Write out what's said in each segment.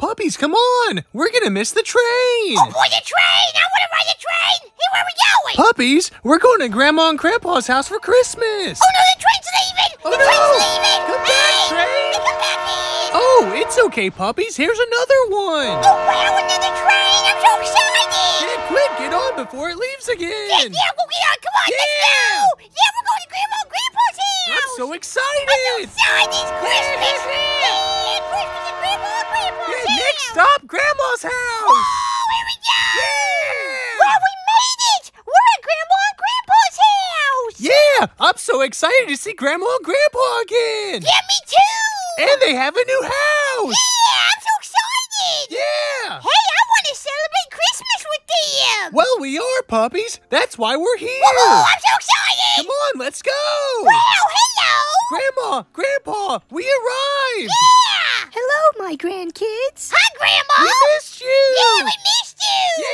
Puppies, come on! We're gonna miss the train! Oh boy, the train! I want to ride the train! Hey, where are we going? Puppies, we're going to Grandma and Grandpa's house for Christmas! Oh no, the train's leaving! Oh, the no! train's leaving! Come hey, back, train! Come back in! Oh, it's okay, puppies. Here's another one! Oh wow, another train! I'm so excited! Yeah, quick, get on before it leaves Yeah, again! yeah, go get on! Come on, Yeah. let's go! Yeah, we're going to Grandma and Grandpa's house! I'm so excited! I'm so excited! It's Christmas! Yeah. Yeah, Christmas at Grandma and Grandpa's Yeah, house! next stop, Grandma's house! Oh, here we go! Yeah! Wow, we made it! We're at Grandma and Grandpa's house! Yeah, I'm so excited to see Grandma and Grandpa again! Yeah, me too! And they have a new house! Yeah, I'm so excited! Yeah! Hey, I want to celebrate Christmas with them! Well, we are puppies. That's why we're here. Woohoo, I'm so excited! Come on, let's go. Wow, hello! Grandma, Grandpa, we arrived. Yeah! Hello, my grandkids. Hi, Grandma! We missed you. Yeah, we missed you!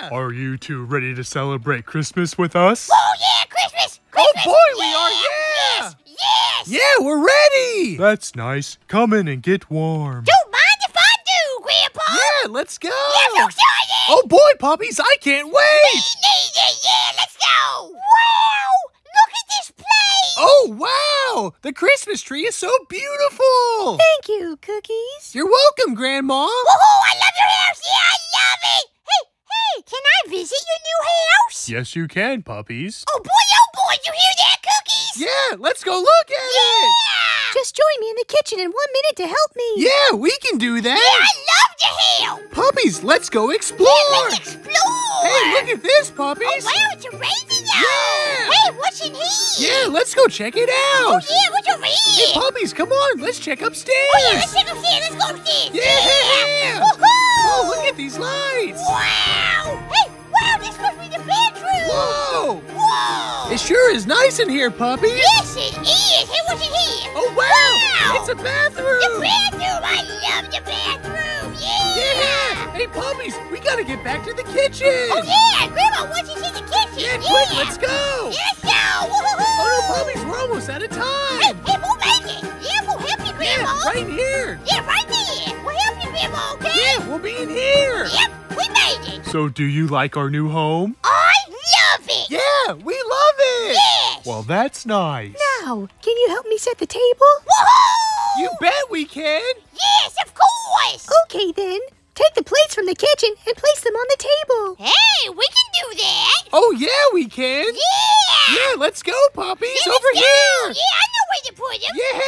Yeah. Are you two ready to celebrate Christmas with us? Oh, yeah, Christmas! Oh, Christmas! boy, we are, yeah. Yes, yes! Yeah, we're ready. That's nice. Come in and get warm. Don't mind if I do, Grandpa! Yeah, let's go. Yeah, I'm so excited! Oh boy, puppies, I can't wait. need it, yeah, let's go! Wow! Look at this place! Oh wow, the Christmas tree is so beautiful. Thank you, Cookies. You're welcome, Grandma. Woohoo! I love your house! Yeah, I love it! Hey, hey, can I visit your new house? Yes, you can, puppies. Oh boy, oh boy, you hear that, Cookies? Yeah, let's go look at it. Yeah! Just join me in the kitchen in one minute to help me. Yeah, we can do that. Yeah. I love to help! Puppies, let's go explore. Yeah, Let's explore! Hey, look at this, puppies. Oh wow, it's a radio! Yeah. Hey, what's in here? Yeah, let's go check it out. Oh yeah, what's over Hey, puppies, come on, let's check upstairs. Oh yeah, let's check upstairs. Let's go upstairs. Yeah. Woohoo! Oh, look at these lights. Wow! Hey, wow, this must be the bedroom. Whoa. Whoa! It sure is nice in here, puppies. Yes, it is. Hey, what's in here? Oh, wow. Wow. It's a bathroom. The bathroom. I love the bathroom. Yeah. Yeah. Hey, puppies, we gotta get back to the kitchen. Oh yeah, Grandma wants us in the kitchen. Yeah, quick, let's go. Let's go. Oh, no, puppies, we're almost out of time. hey, we'll make it. Yeah, we'll help you, Grandma! Yeah, right here. Yeah, right there. We'll help you, Grandma. Okay. Yeah, we'll be in here. Yep, we made it. So, do you like our new home? I love it. Yeah, we love it. Yes. Well, that's nice. Now, can you help me set the table? Woohoo! You bet we can. Yes, of course. Okay, then. Take the plates from the kitchen and place them on the table. Hey, we can do that. Oh, yeah, we can. Yeah. Yeah, let's go, puppies. Yeah, Over let's go. here. Yeah, I know where to put them. Yeah.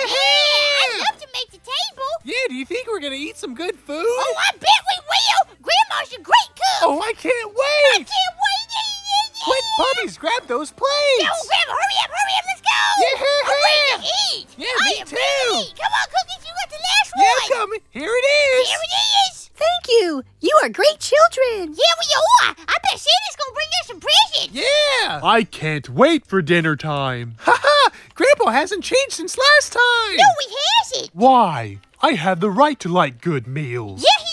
I'd love to make the table. Yeah, do you think we're gonna eat some good food? Oh, I bet we will. Grandma's a great cook. Oh, I can't wait! I can't wait to. Quick, puppies, grab those plates! Yo, Grandma, hurry up, hurry up, let's go. Yeah. I'm ready to eat. Yeah, I me am too. ready. Come on, Cookies, you got the last Yeah, one. coming. Here it is. Here it is. Thank you. You are great children. Yeah, we are. I bet Santa's gonna bring us some presents. Yeah. I can't wait for dinner time. Haha, Grandpa hasn't changed since last time. No, he hasn't. Why? I have the right to like good meals. Yeah,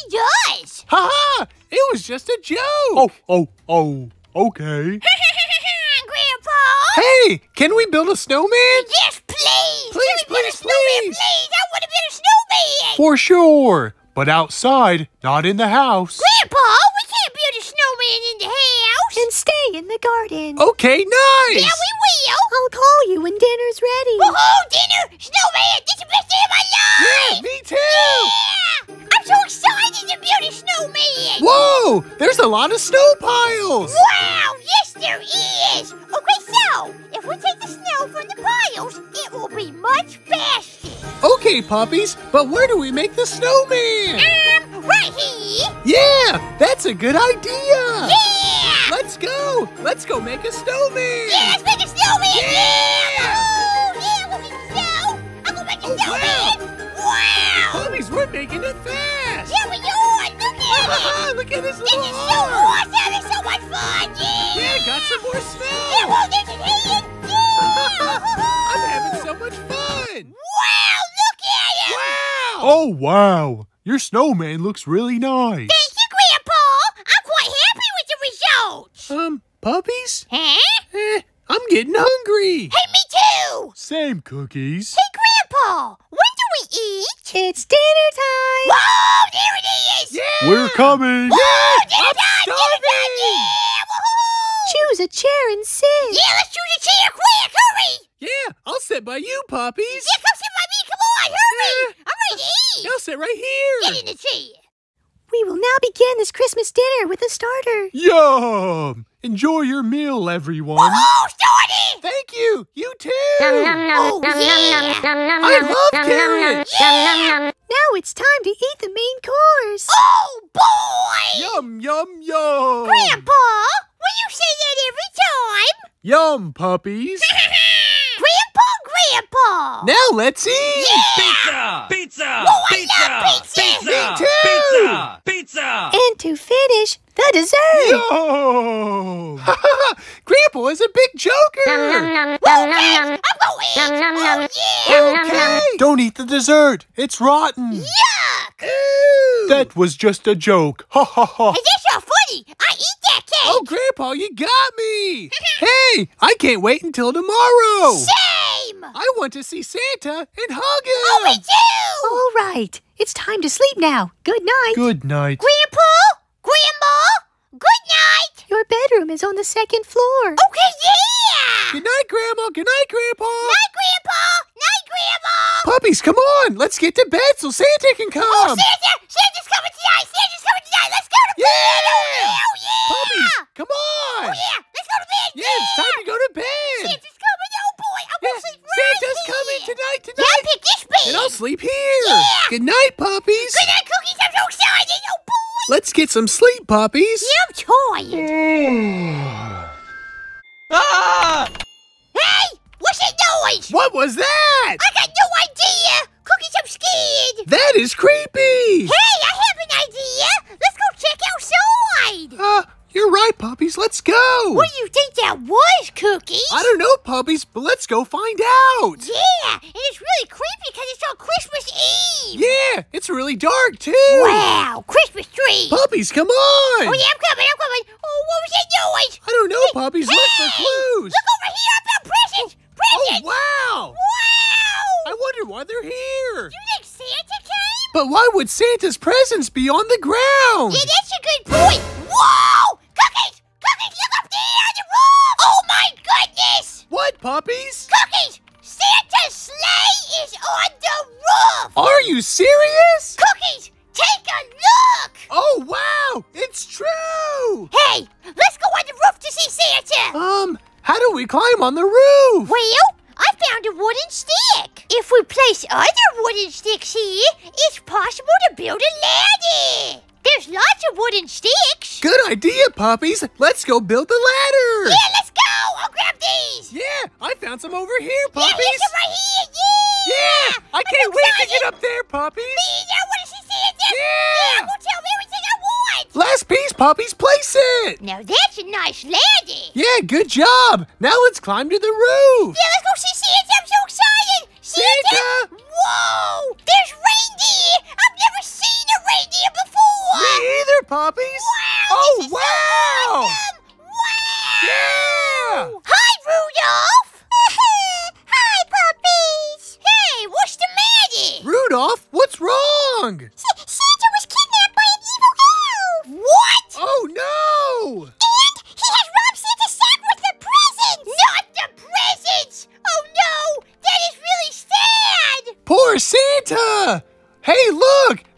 he does. Haha, it was just a joke. Oh, oh, oh, okay. Grandpa. Hey, can we build a snowman? Yes, please. Please, Can we build please, a snowman, please. please. I want to build a snowman. For sure. But outside, not in the house. Grandpa, we can't build a snowman in the house. And stay in the garden. Okay, nice. Yeah, we will. I'll call you when dinner's ready. Woohoo, dinner, snowman. This is the best day of my life. Yeah, me too. Yeah. I'm so excited to build a snowman. Whoa, there's a lot of snow piles. Wow, yes, there is. Okay, so if we take the snow from the piles, it will be much faster. Okay, puppies, but where do we make the snowman? Um, right here. Yeah, that's a good idea. Yeah. Let's go. Let's go make a snowman. Yeah, let's make a snowman. Yeah. Woohoo, yeah, we'll make a snow. I'm gonna make a Oh, snowman. Wow. Puppies, we're making it fast. Yeah, we are. Look at ah, it. Look at this This little is so arm. awesome. It's so much fun. Yeah. Yeah, got some more snow! Yeah, snow. well, this is it. Ah, yeah. I'm having so much fun. Wow, look at him. Wow. Oh, wow. Your snowman looks really nice. Thank you, Grandpa. I'm quite happy with the results. Um, puppies? Huh? Eh, I'm getting hungry. Hey, me too. Same cookies. Hey, Grandpa, when do we eat? It's dinner time. Whoa, there it is. Yeah. We're coming. Oh, dinner I'm time, dinner time, yeah, woohoo! Choose a chair and sit. Yeah, let's choose a chair, quick, hurry! Yeah, I'll sit by you, puppies. Yeah, come sit by me, come on, hurry! I'm ready to eat! I'll sit right here. Get in the chair! We will now begin this Christmas dinner with a starter. Yum! Enjoy your meal, everyone. Woohoo, started! Thank you. You too. Oh, yeah! I love carrots. Now it's time to eat the main course. Oh, boy! Yum, yum, yum. Grandpa, will you say that every time? Yum, puppies. time? Grandpa, Grandpa! Now let's eat. Yeah! Pizza! Pizza! Oh, I pizza! love pizza! Pizza! Me too! Pizza! Pizza! And to finish, the dessert. Yum! Grandpa is a big joker. Yes, I'm going to eat! Oh, yeah! Okay. Don't eat the dessert. It's rotten. Yuck! Ooh. That was just a joke. Ha ha ha. Hey, that's not funny! I eat that cake! Oh, Grandpa, you got me. hey, I can't wait until tomorrow. Same! I want to see Santa and hug Oh, me him. too! All right, it's time to sleep now. Good night. Good night. Grandpa? Grandma? Good night! Your bedroom is on the second floor. Okay, yeah! Good night, Grandma. Good night, Grandpa. Night, Grandpa! Night, Grandma! Puppies, come on. Let's get to bed so Santa can oh, come. Oh, Santa! Santa's coming tonight! Santa's coming tonight! Let's go to bed! Yeah! Oh, yeah! Puppies, come on. Oh, yeah! Let's go to bed! Yeah, it's time to go to bed. Santa's coming! Oh, boy! I'm Yeah, gonna sleep right Santa's here. coming tonight, Yeah, tonight. pick this bed! And I'll sleep here. Yeah. Good night, puppies. Good night, Cookies! I'm so excited! Oh, boy! Let's get some sleep, puppies. Yeah, I'm tired. Ah! Hey! What's that noise? What was that? I got no idea! Cookies, I'm scared! That is creepy. Hey, I have an idea! Let's go check outside! Uh, you're right, puppies. Let's go. What do you think that was, Cookies? I don't know, puppies, but let's go find out. Yeah, and it's really creepy because it's on Christmas Eve! Yeah, it's really dark too. Wow, Christmas tree! Puppies, come on. Oh, yeah, I'm coming, I'm was? I don't know, puppies. Look for clues. Look over here, I found presents! Oh, wow. Wow! I wonder why they're here. You think Santa came? But why would Santa's presents be on the ground? Yeah, that's a good point. Whoa! Cookies! Cookies, look up there on the roof! Oh my goodness! What, puppies? Cookies! Santa's sleigh is on the roof! Are you serious? Cookies, take a look! Oh, wow. It's true. Hey, let's go on the roof to see Santa! Um, how do we climb on the roof? Well, I found a wooden stick. If we place other wooden sticks here, it's possible to build a ladder. There's lots of wooden sticks. Good idea, puppies. Let's go build the ladder. Yeah, let's go. I'll grab these. Yeah, I found some over here, Yeah, puppies. some right here. Yeah. Yeah, I I'm can't wait to get up there, puppies. Yeah, I want to see Santa. Yeah. Yeah, go tell me everything I want. Last piece, puppies, place it. Now that's a nice ladder. Yeah, good job. Now let's climb to the roof. Yeah, let's go see Santa. I'm so excited. Santa! Whoa! There's reindeer. I've never seen a reindeer before. Me either, puppies. Wow! Oh, this is so wow. awesome. Wow! Yeah. Hi, Rudolph. Hi, puppies. Hey, what's the matter? Rudolph, what's wrong?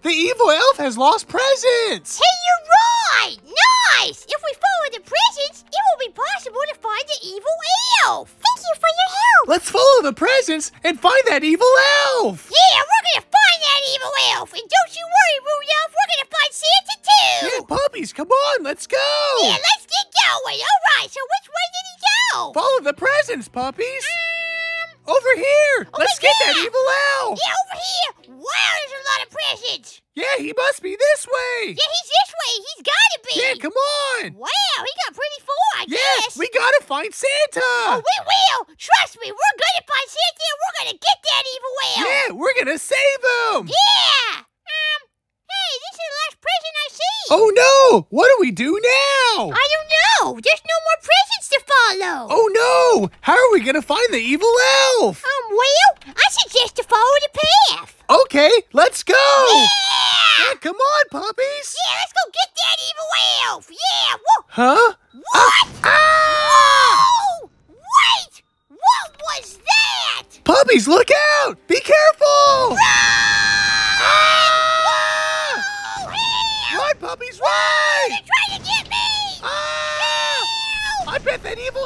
The evil elf has lost presents. Hey, you're right! Nice! If we follow the presents, it will be possible to find the evil elf! Thank you for your help! Let's follow the presents and find that evil elf. Yeah, we're gonna find that evil elf! And don't you worry, Rudolph, we're gonna find Santa too! Yeah, puppies, come on, let's go. Yeah, let's get going! Alright, so which way did he go? Follow the presents, puppies. Um, Over here. over let's get that evil elf. Yeah, over here! Wow, there's a Yeah, he must be this way. Yeah, he's this way! He's gotta be! Yeah, come on. Wow, he got pretty full, I Yeah, guess. we gotta find Santa. Oh, we will. Trust me, we're gonna find Santa and we're gonna get that evil whale! Yeah, we're gonna save him. Yeah. This is the last present I see. Oh no! What do we do now? I don't know. There's no more presents to follow. Oh no! How are we gonna find the evil elf? Um. Well, I suggest to follow the path. Okay, let's go. Yeah. Yeah, come on, puppies. Yeah, let's go get that evil elf! Yeah, whoa! Huh? What? Ah! Whoa! Wait! What was that? Puppies, look out! Be careful! Ah! Oh, help! Run, puppies, They're run! trying to get me! Ah! Help! I bet that evil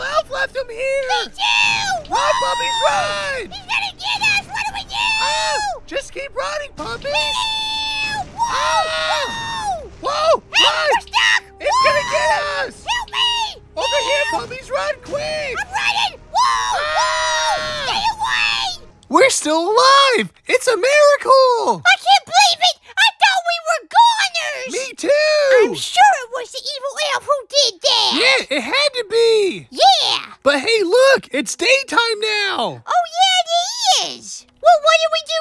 left him Me too! Run, puppies, run! He's gonna get us! What do we do? Ah! Just keep running, puppies! Help! Whoa! Ah! Whoa! Whoa! Help! We're stuck! It's gonna get us! Help me! Over here, puppies, run quick! I'm running! Whoa! Ah! Whoa! Stay away! We're still alive! It's a miracle! I can't believe it! I thought we were goners! Me too! I'm sure it was the evil elf who did that! Yeah, it had to be! Yeah! But hey, look! It's daytime now! Oh, yeah, it is! Well, what do we do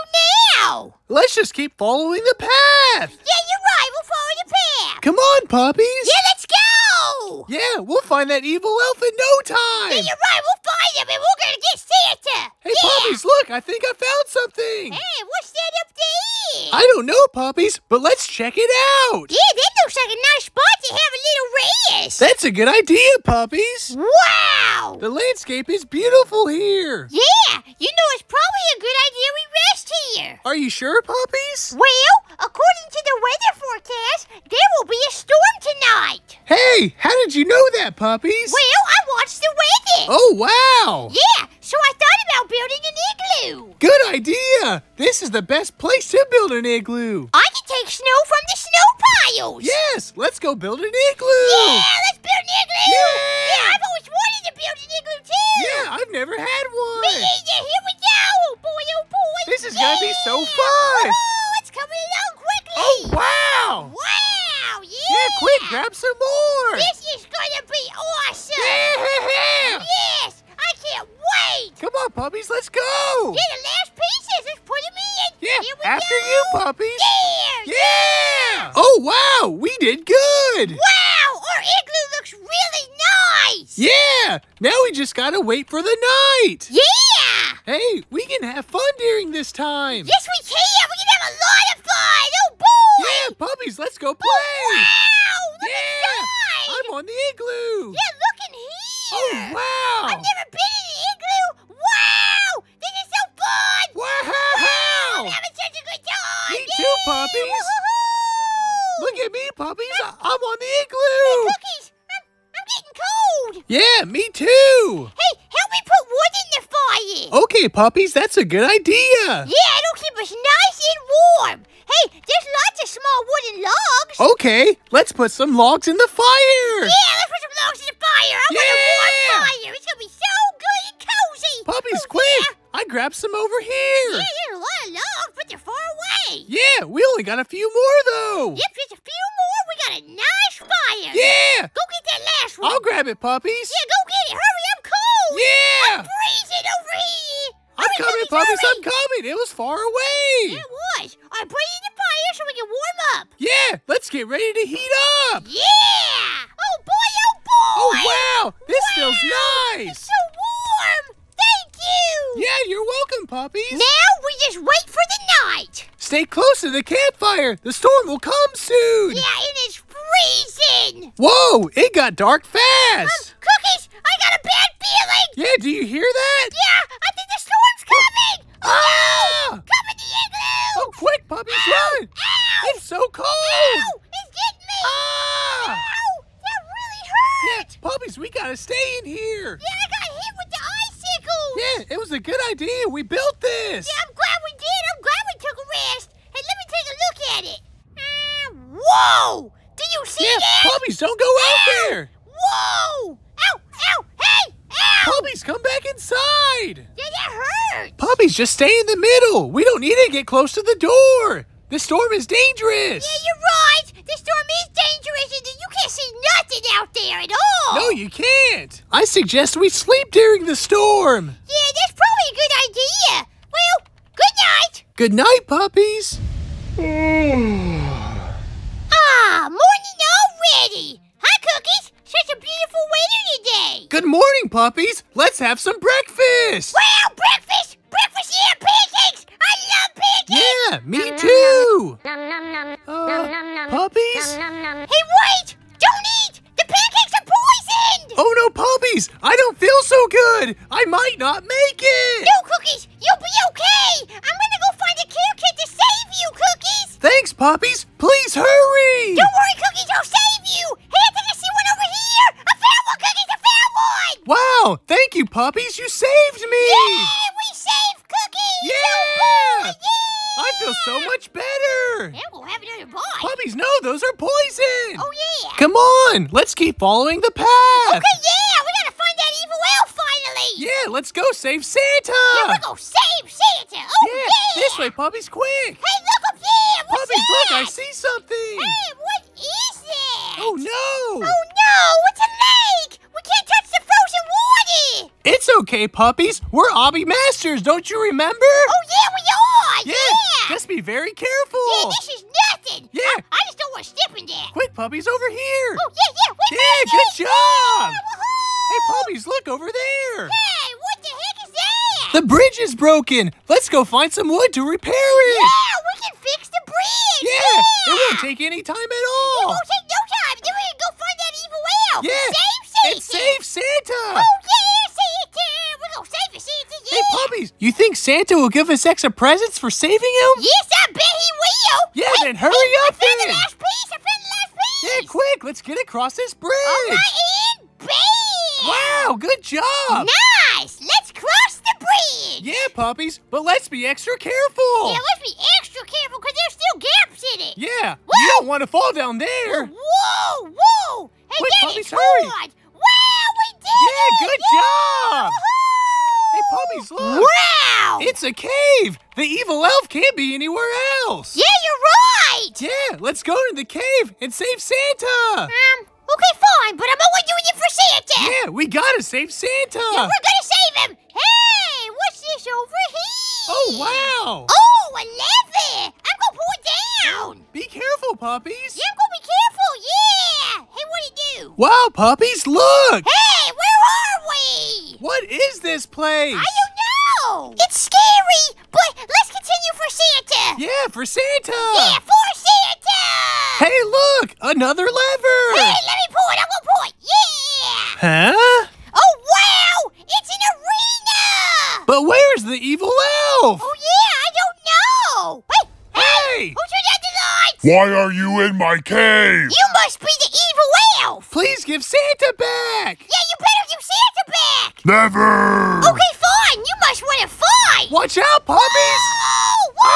now? Let's just keep following the path! Yeah, you're right. We'll follow the path. Come on, puppies! Yeah, let's go! Yeah, we'll find that evil elf in no time! Yeah, you're right. We'll find him and we're gonna get Santa! Hey, yeah. puppies, look! I think I found something! Hey, what's that up there? I don't know, puppies, but let's check it out! Yeah, that looks like a nice spot to have a little race. That's a good idea, puppies! wow! The landscape is beautiful here! Yeah, you know it's probably a good idea we rest here. Are you sure, puppies? Well, according to the weather forecast, there will be a storm tonight. Hey, how did you know that, puppies? Well, I watched the weather. Oh, wow! Yeah, so I thought about building an igloo. Good idea! This is the best place to build an igloo! I can take snow from the snow piles. Yes, let's go build an igloo! Yeah, let's build an igloo. Yeah. Yeah, I've always wanted to build an igloo too. Yeah, I've never had Me one! either. Here we go. Oh boy, oh boy. This is gonna be so fun. Oh, it's coming along quickly. Oh, wow! Wow, yeah. Yeah, quick, grab some more! This is gonna be awesome. Yeah! Yes, can't wait. Come on, puppies, let's go! Yeah, the last pieces. Let's put them in. Yeah, Here we after go. you, puppies! There. Yeah! Oh, wow, we did good! Wow, our igloo looks really nice. Yeah! Now we just gotta wait for the night! Yeah. Hey, we can have fun during this time! Yes, we can. We can have a lot of fun. Oh boy. Yeah, puppies, let's go oh, play! Wow. Look Yeah! inside. I'm on the igloo! Yeah, look. Oh, wow! I've never been in an igloo. Wow. This is so fun. Wow! wow. I'm having such a good time. Me too, Yay. puppies. Look at me, puppies! I- I'm on the igloo! Cookies. I'm, I'm getting cold. Yeah, me too! Hey, help me put wood in the fire. Okay, puppies, that's a good idea! Yeah, it'll keep us nice and warm. Hey, there's lots of small wooden logs. Okay, let's put some logs in the fire! Yeah, let's put some logs in the fire. I yeah. want a warm fire. It's going to be so good and cozy. Puppies, oh, quick. Yeah. I grabbed some over here. Yeah, there's a lot of logs, but they're far away. Yeah, we only got a few more, though. Yep, just a few more. We got a nice fire. Yeah. Go get that last one. I'll grab it, puppies! Yeah, go get it. Hurry, I'm cold. Yeah! Freezing over here. I'm coming, puppies. I'm coming! It was far away! Yeah, it was. I put it in the fire so we can warm up. Yeah, let's get ready to heat up! Yeah. Oh boy, oh boy. Oh, wow! This feels nice! It's so warm. Thank you. Yeah, you're welcome, puppies! Now we just wait for the night. Stay close to the campfire! The storm will come soon! Yeah, it's freezing. Whoa! It got dark Um, fast! cookies, I got a bad feeling. Yeah, do you hear that? Yeah, I think the storm's coming. Ah! Come in the igloo. Oh, quick, puppies, run! Ow. It's so cold! Ow, it's getting me. Ah! Ow, that really Yeah, hurt. puppies, we gotta stay in here! Yeah, I got hit with the icicles. Yeah, it was a good idea. We built this! Yeah, I'm glad we did. I'm glad we took a rest. Hey, let me take a look at it. Uh, whoa! Did you see Yeah, that? puppies, don't go out there! Whoa! Ow! Ow! Hey! Ow! Puppies, come back inside! Yeah, that hurt. Puppies, just stay in the middle. We don't need to get close to the door. The storm is dangerous. Yeah, you're right. The storm is dangerous, and you can't see nothing out there at all. No, you can't. I suggest we sleep during the storm. Yeah, that's probably a good idea. Well, good night. Good night, puppies. Ah, morning already. Hi, Cookies. Such a beautiful weather today. Good morning, puppies. Let's have some breakfast. Wow, breakfast! Breakfast, yeah, pancakes! I love pancakes! Yeah, me too. Nom nom nom. Uh, Hey, wait! Don't eat! Pancakes are poisoned! Oh no, puppies! I don't feel so good! I might not make it! No, Cookies! You'll be okay! I'm gonna go find a care kit to save you, Cookies! Thanks, puppies! Please hurry! Don't worry, Cookies, I'll save you! Hey, I think I see one over here! I found one, Cookies! I found one! Wow! Thank you, puppies! You saved me! Yay! We saved Cookies! Yeah! Yeah! I feel so much better! Yeah, another bite. Puppies, no, those are poison! Oh, yeah! Come on! Let's keep following the path! Okay, yeah! We gotta find that evil elf finally! Yeah, let's go save Santa! Yeah, we're gonna save Santa! Oh, Yeah, yeah! this way, puppies, quick! Hey, look up there! What's Puppies, that? look, I see something! Hey, what is that? Oh no! Oh no! It's a lake! We can't touch the frozen water! It's okay, puppies. We're Obby Masters, don't you remember? Oh yeah, we are! Yeah! Just be very careful. Yeah, this is nothing! Yeah. I, I just don't want to step in that! Quick, puppies, over here. Oh yeah, yeah! Wait, yeah, wait, good wait. job. Yeah! Hey, puppies, look over there. Hey, what the heck is that? The bridge is broken. Let's go find some wood to repair it. Yeah, we can fix the bridge! Yeah, it won't take any time at all. It won't take no time! Then we can go find that evil elf! Yeah, Save Santa! And save Santa. Oh yeah, Hey, puppies, you think Santa will give us extra presents for saving him? Yes, I bet he will! Yeah, Wait, then hurry wait, up I found then. the last piece! I found the last piece! Yeah, quick, let's get across this bridge. Alright, and bam! Wow, good job. Nice! Let's cross the bridge! Yeah, puppies, but let's be extra careful. Yeah, let's be extra careful because there's still gaps in it! Yeah, Whoa. you don't want to fall down there. Whoa, whoa! Hey, Quick, puppies, hurry. Wow, we did Yeah, it! good Yeah! job. Puppies, look. Wow! It's a cave. The evil elf can't be anywhere else. yeah, you're right! Yeah, let's go to the cave and save Santa. Um, okay, fine, but I'm only doing it for Santa! Yeah, we gotta save Santa. Yeah, we're gonna save him! Hey, what's this over here? Oh, wow. Oh, a lever! I'm gonna pull it down! Be careful, puppies. Yeah, I'm gonna be careful, yeah! Hey, what do you do? Wow, puppies, look. Hey, where? What is this place? I don't know! It's scary, but let's continue for Santa! Yeah, for Santa. Yeah, for Santa! Hey, look, another lever. Hey, let me pull it, I'm gonna pull it! Yeah! Huh? Oh, wow! It's an arena! But where's the evil elf? Oh, yeah, I don't know! Hey, Hey! who turned out the lights? Why are you in my cave? You must be the evil elf! Please give Santa back. Yeah, you better give Santa back! Never! Okay, fine, you must want to fight! Watch out, puppies. Oh, whoa!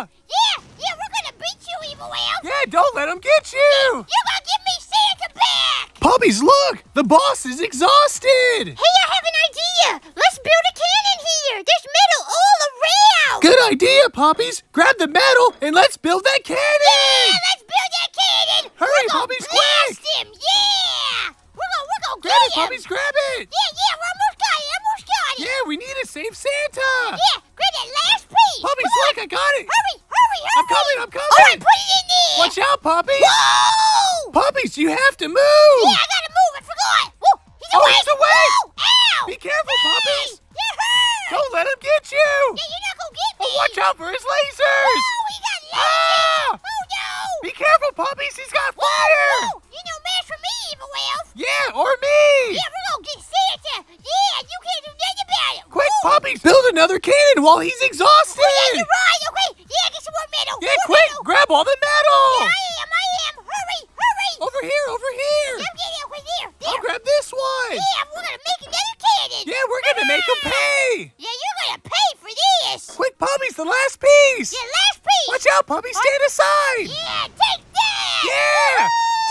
Ah! Yeah, yeah, we're gonna beat you, evil elf! Yeah, don't let him get you. You're gonna give me Santa back! Puppies, look! The boss is exhausted! Hey, I have an idea! Let's build a cannon here! There's metal all around! Good idea, puppies! Grab the metal and let's build that cannon! Yeah, let's build that cannon! Hurry, we're puppies, blast quick! him! Yeah! We're gonna, we're gonna Grab get it, him! puppies, grab it! Yeah, save Santa! Yeah, grab that last piece! On. look, I got it! Hurry, hurry, hurry! I'm coming, I'm coming! Alright, put it in there! Watch out, puppies! Whoa! Puppies, you have to move! Yeah, I gotta move, I forgot! Whoa, he's Oh, away! While he's exhausted! Oh, yeah, you're right! Okay, yeah, get some more metal! Yeah, more quick! Metal. Grab all the metal! Yeah, I am, I am! Hurry, hurry! Over here, over here! I'm getting over there! I'll grab this one! Yeah, we're gonna make another cannon! Yeah, we're gonna make him pay! Yeah, you're gonna pay for this! Quick, puppies, the last piece! Yeah, last piece! Watch out, puppies, stand aside! Yeah, take that! Yeah!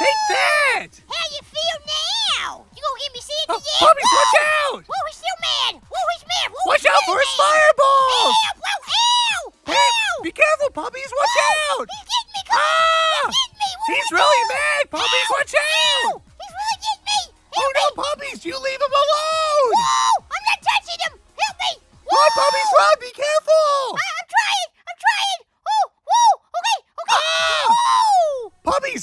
Take that! How you feel now? You gonna give me Santa Oh, yet? puppies, Whoa! watch out! Whoa, he's still mad! Whoa, he's mad! Whoa, Watch he's out really for his mad. fireballs! Ow! Whoa, ow! Hey, Ow! be careful, puppies, watch Whoa, out! He's getting me! Come Ah! on! He's getting me! What do He's I really do? mad, puppies, Ow! watch out! Ow! He's really getting me! Oh Help no, me! puppies, you leave him alone! Whoa! I'm not touching him! Help me! Run, Whoa! puppies, run, be careful! I, I'm trying! I'm trying! Oh! Whoa! Okay! Okay! Ah!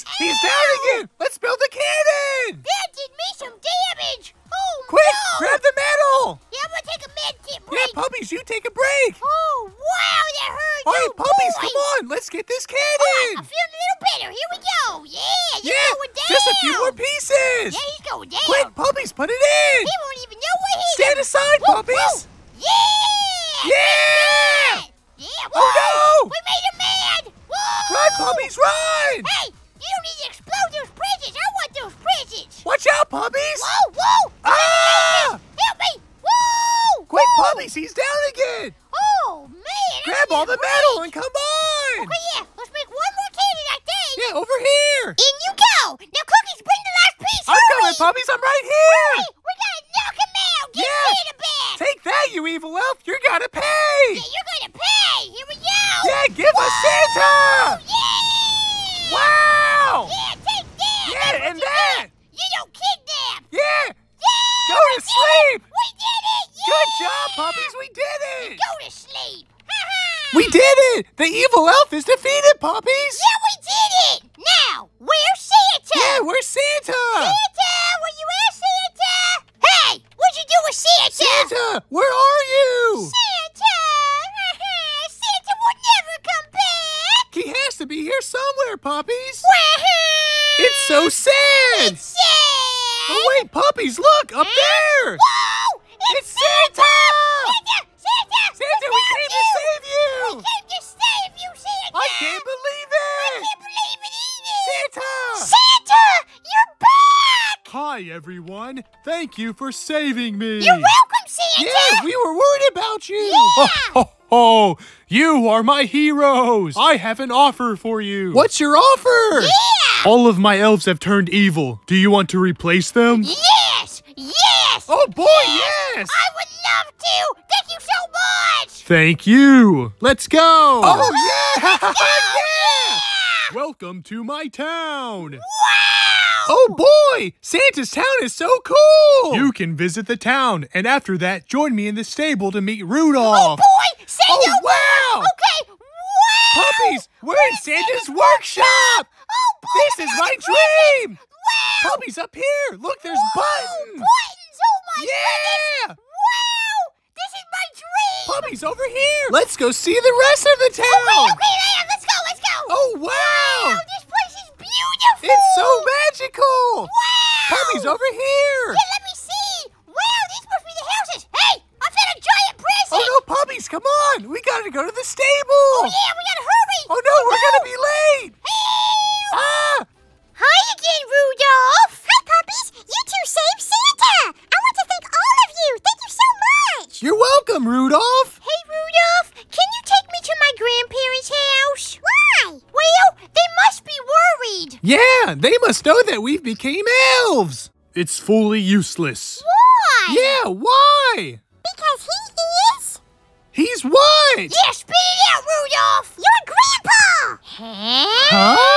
Whoa! He's down Ow! again! Let's build the cannon! That did me some damage! Oh Quick, no! grab the metal! Yeah, I'm gonna take a med kit Yeah, break. puppies, you take a break. Oh, wow, that hurts. All right, oh, puppies, boy. come on. Let's get this All right, cannon. I'm feeling a little better. Here we go. Yeah, you're yeah, going down. just a few more pieces. Yeah, he's going down. Quick, puppies, put it in. He won't even know what hit Stand him. aside, Whoa, puppies. whoa. Yeah. Yeah. Yeah, Oh, no. We made him mad. Whoa. Run, puppies, run. Hey, you don't need to explode those presents. I want those presents. Watch out, puppies. Whoa, whoa. Ah! Help me. Whoa. Quick, whoa. puppies, he's down again. Oh, man. I Grab need all a the break. metal and come on. Okay, yeah. Let's make one more candy, I think. Yeah, over here. In you go. Now, Cookies, bring the last piece. I'm Hurry. coming, puppies. I'm right here. Hey, we gotta knock him out. Get Yeah. Santa back. Take that, you evil elf. You're gonna pay. Yeah, you're gonna pay. Here we go. Yeah, give us Santa. Yeah. Wow. Yeah, take that. Yeah, That's and you that. get. You don't kidnap. Yeah. Yeah. Go to sleep. We did it. Yeah. Good job, puppies. We did it. Go to sleep. We did it. The evil elf is defeated, puppies. Yeah, we did it. Now, where's Santa? Yeah, where's Santa? Santa, where you at, Santa? Hey, what'd you do with Santa? Santa, where are you? Santa! Santa will never come back! He has to be here somewhere, puppies. It's so sad. It's sad! Oh, wait, puppies, look up there. Whoa! It's Santa! Santa! Hi, everyone. Thank you for saving me. You're welcome, Santa! Yeah, we were worried about you. Yeah! Oh, oh, you are my heroes. I have an offer for you. What's your offer? Yeah! All of my elves have turned evil. Do you want to replace them? Yes! Yes! Oh, boy, yes. I would love to! Thank you so much! Thank you. Let's go. Oh, yeah. yeah. Welcome to my town. Wow! Oh, boy. Santa's town is so cool. You can visit the town, and after that, join me in the stable to meet Rudolph. Oh boy, say Oh, wow. Okay, wow! Puppies, we're in Santa's workshop. Oh, boy, This is my dream. Wow! Puppies up here. Look, there's Whoa, buttons. Buttons! Oh my Yeah. goodness! Wow! This is my dream! Puppies over here. Let's go see the rest of the town. okay, okay, yeah, let's go, let's go! Oh, wow. Wow, this place is beautiful! It's so magical. Wow! Puppies over here. Yeah, let me see! Wow, these must be the houses! Hey, I found a giant present! Oh, no, puppies, come on. We got to go to the stable. Oh, yeah, we gotta hurry! Oh, no, oh, we're going to be late. They must know that we've became elves! It's fully useless. Why? Yeah, why? Because he is... He's what? Yes, spit it Rudolph! Your grandpa! Huh? huh?